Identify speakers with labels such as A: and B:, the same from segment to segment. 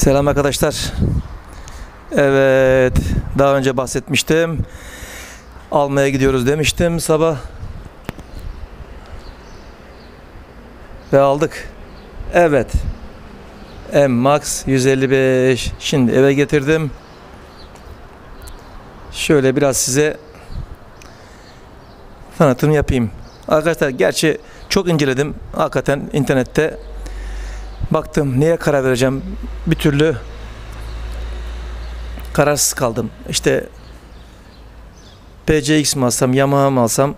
A: Selam arkadaşlar. Evet, daha önce bahsetmiştim. Almaya gidiyoruz demiştim sabah. Ve aldık. Evet. M Max 155. Şimdi eve getirdim. Şöyle biraz size tanıtım yapayım. Arkadaşlar gerçi çok inceledim. Hakikaten internette baktım neye karar vereceğim. Bir türlü kararsız kaldım. İşte PCX mi alsam, Yamaha mı alsam?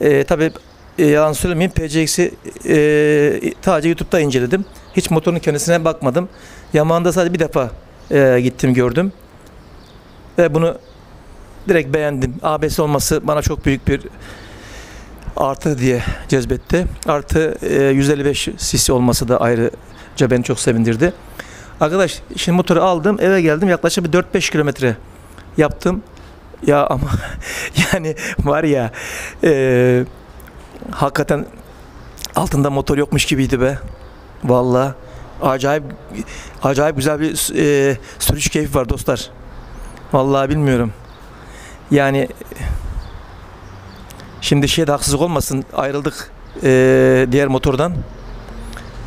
A: E, tabii e, yalan söylemeyeyim PCX'i e, sadece YouTube'da inceledim. Hiç motorun kendisine bakmadım. Yamaha'da sadece bir defa e, gittim gördüm. Ve bunu direkt beğendim. ABS olması bana çok büyük bir artı diye cezbetti. Artı e, 155 cc olması da ayrıca beni çok sevindirdi. Arkadaş şimdi motoru aldım eve geldim yaklaşık bir 4-5 kilometre yaptım. Ya ama yani var ya e, hakikaten altında motor yokmuş gibiydi be. Vallahi acayip acayip güzel bir e, sürüş keyfi var dostlar. Vallahi bilmiyorum. Yani şimdi şey de haksızlık olmasın ayrıldık e, diğer motordan.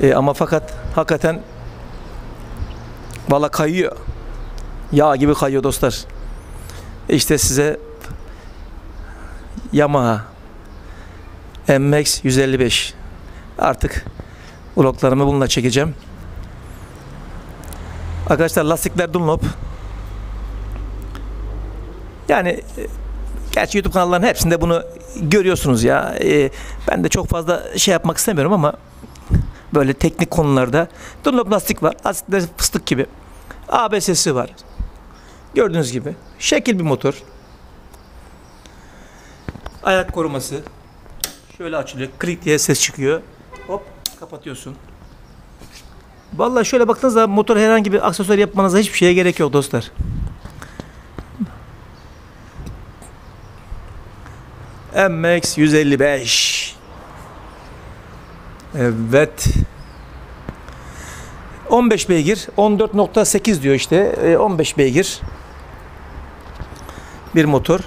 A: E, ama fakat hakikaten valla kayıyor. Yağ gibi kayıyor dostlar. İşte size Yamaha MX 155 artık vloglarımı bununla çekeceğim. Arkadaşlar lastikler Dunlop. Yani e, gerçi YouTube kanallarının hepsinde bunu görüyorsunuz ya. E, ben de çok fazla şey yapmak istemiyorum ama böyle teknik konularda Dunlop lastik var. Lastikler fıstık gibi. ABS'si var. Gördüğünüz gibi. Şekil bir motor. Ayak koruması. Şöyle açılıyor. Klik diye ses çıkıyor. Hop kapatıyorsun. Vallahi şöyle baktığınız zaman motor herhangi bir aksesuar yapmanıza hiçbir şeye gerek yok dostlar. MX 155 Evet. 15 beygir 14.8 diyor işte. E, 15 beygir. Bir motor.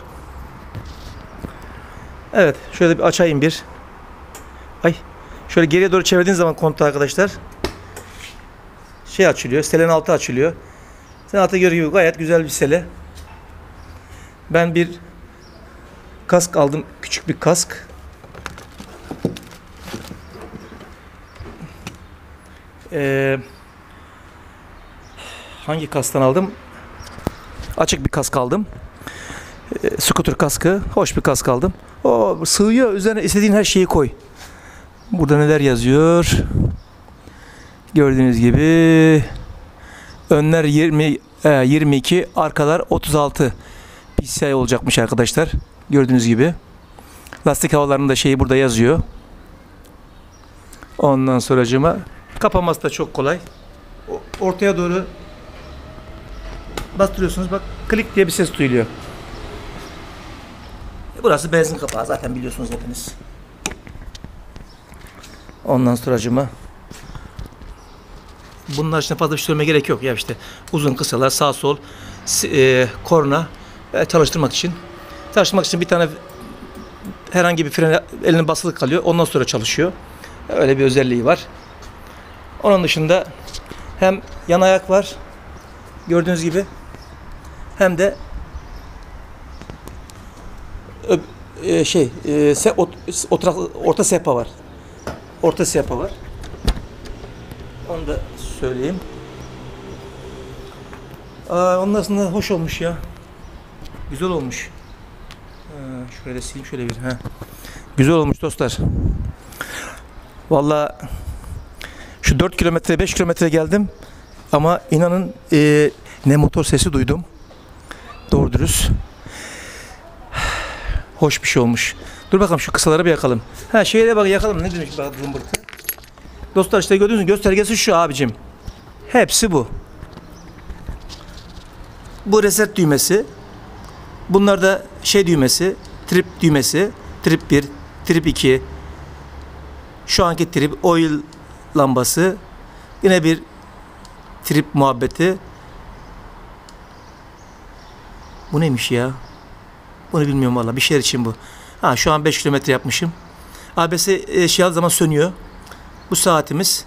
A: Evet şöyle bir açayım bir. Ay şöyle geriye doğru çevirdiğiniz zaman kontağı arkadaşlar. Şey açılıyor selenin altı açılıyor. Sen altı görüyor gibi gayet güzel bir sele. Ben bir kask aldım. Küçük bir kask. Ee, hangi kasktan aldım? Açık bir kask aldım. Ee, scooter kaskı. Hoş bir kask aldım. O sığıyor. Üzerine istediğin her şeyi koy. Burada neler yazıyor? Gördüğünüz gibi önler 20 e, 22, arkalar 36 PCI olacakmış arkadaşlar. Gördüğünüz gibi. Lastik havalarının da şeyi burada yazıyor. Ondan sonracıma kapaması da çok kolay. Ortaya doğru bastırıyorsunuz. Bak klik diye bir ses duyuluyor. Burası benzin kapağı zaten biliyorsunuz hepiniz. Ondan sonracıma bunlar için fazla bir şey gerek yok ya işte uzun kısalar sağ sol e, korna e, çalıştırmak için Çalışmak için bir tane herhangi bir frene elinin basılı kalıyor. Ondan sonra çalışıyor. Öyle bir özelliği var. Onun dışında hem yan ayak var. Gördüğünüz gibi. Hem de e, şey e, se, ot, orta sehpa var. Orta sehpa var. Onu da söyleyeyim. Aa, onun aslında hoş olmuş ya. Güzel olmuş. Şöyle sileyim şöyle bir. Heh. Güzel olmuş dostlar. Valla şu 4 kilometre 5 kilometre geldim. Ama inanın e, ne motor sesi duydum. Doğru dürüst. Hoş bir şey olmuş. Dur bakalım şu kısaları bir yakalım. Ha şeye bak yakalım. Ne demek bak zımbırtı. Dostlar işte gördüğünüz göstergesi şu abicim. Hepsi bu. Bu reset düğmesi. Bunlar da şey düğmesi, trip düğmesi, trip 1, trip 2, şu anki trip oil lambası, yine bir trip muhabbeti. Bu neymiş ya? Bunu bilmiyorum valla. Bir şehir için bu. Ha şu an 5 kilometre yapmışım. ABS e, şey zaman sönüyor. Bu saatimiz.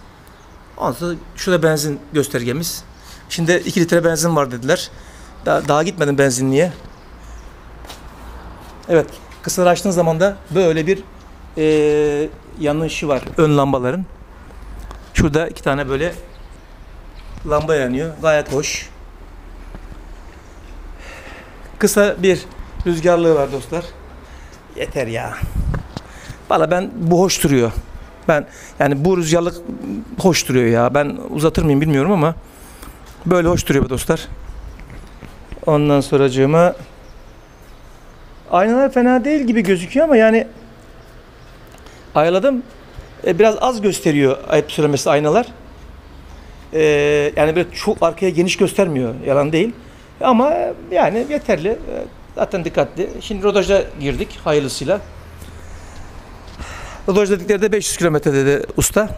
A: Ondan sonra şurada benzin göstergemiz. Şimdi 2 litre benzin var dediler. Daha, daha gitmedim benzinliğe. Evet. Kısa açtığın zaman da böyle bir e, yanışı var ön lambaların. Şurada iki tane böyle lamba yanıyor. Gayet hoş. Kısa bir rüzgarlığı var dostlar. Yeter ya. Valla ben bu hoş duruyor. Ben yani bu rüzgarlık hoş duruyor ya. Ben uzatır mıyım bilmiyorum ama böyle hoş duruyor bu dostlar. Ondan sonracığıma aynalar fena değil gibi gözüküyor ama yani ayarladım. E, biraz az gösteriyor ayıp söylemesi aynalar. E, yani böyle çok arkaya geniş göstermiyor. Yalan değil. Ama yani yeterli. E, zaten dikkatli. Şimdi rodaja girdik hayırlısıyla. Rodaj dedikleri de 500 kilometre dedi usta.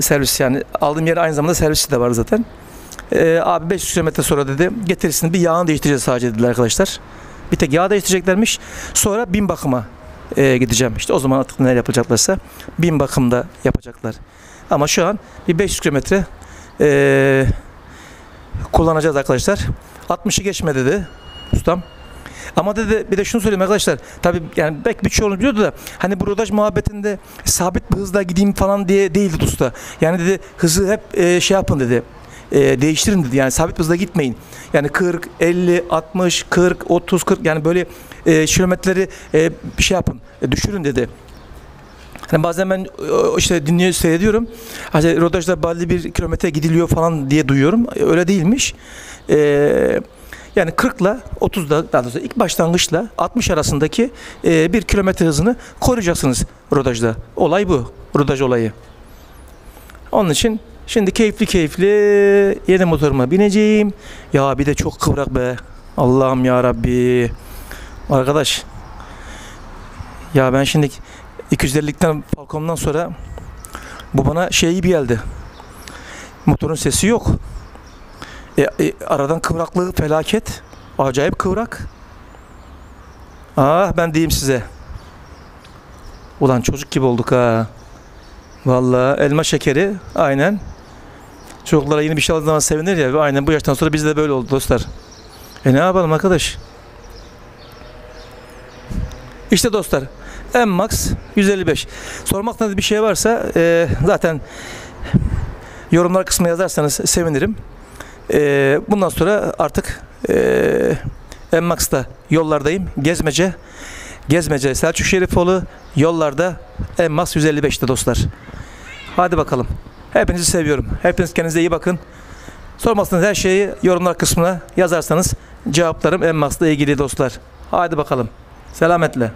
A: Servis yani aldığım yer aynı zamanda servisi de var zaten. E, abi 500 kilometre sonra dedi getirisini bir yağını değiştireceğiz sadece dediler arkadaşlar. Bir tek yağ değiştireceklermiş. Sonra bin bakıma e, gideceğim. İşte o zaman artık neler yapacaklarsa bin bakımda yapacaklar. Ama şu an bir 500 kilometre e, kullanacağız arkadaşlar. 60'ı geçme dedi ustam. Ama dedi bir de şunu söyleyeyim arkadaşlar. Tabii yani belki birçoğunuz biliyordu da hani bu rodaj muhabbetinde sabit bir hızla gideyim falan diye değildi usta. Yani dedi hızı hep e, şey yapın dedi. E, değiştirin dedi. Yani sabit hızla gitmeyin. Yani 40, 50, 60, 40, 30, 40 yani böyle e, kilometreleri e, bir şey yapın. E, düşürün dedi. Hani bazen ben e, işte dinliyor seyrediyorum. Hani rodajda belli bir kilometre gidiliyor falan diye duyuyorum. E, Öyle değilmiş. Eee yani 40 ile 30'da daha doğrusu ilk başlangıçla 60 arasındaki e, bir kilometre hızını koruyacaksınız rodajda. Olay bu. Rodaj olayı. Onun için şimdi keyifli keyifli yeni motoruma bineceğim. Ya bir de çok kıvrak be. Allah'ım ya Rabbi. Arkadaş. Ya ben şimdi 250'likten Falcon'dan sonra bu bana şey gibi geldi. Motorun sesi yok. E, e, aradan kıvraklığı felaket. Acayip kıvrak. Ah ben diyeyim size. Ulan çocuk gibi olduk ha. Vallahi elma şekeri aynen. Çocuklara yeni bir şey aldığı zaman sevinir ya. Aynen bu yaştan sonra biz de böyle oldu dostlar. E ne yapalım arkadaş? İşte dostlar. M-Max 155. Sormakta bir şey varsa e, zaten yorumlar kısmına yazarsanız sevinirim. Ee, bundan sonra artık e, Emmax'ta yollardayım. Gezmece. Gezmece Selçuk Şerifoğlu yollarda Emmax 155'te dostlar. Hadi bakalım. Hepinizi seviyorum. Hepiniz kendinize iyi bakın. Sormazsanız her şeyi yorumlar kısmına yazarsanız cevaplarım Emmax'la ilgili dostlar. Hadi bakalım. Selametle.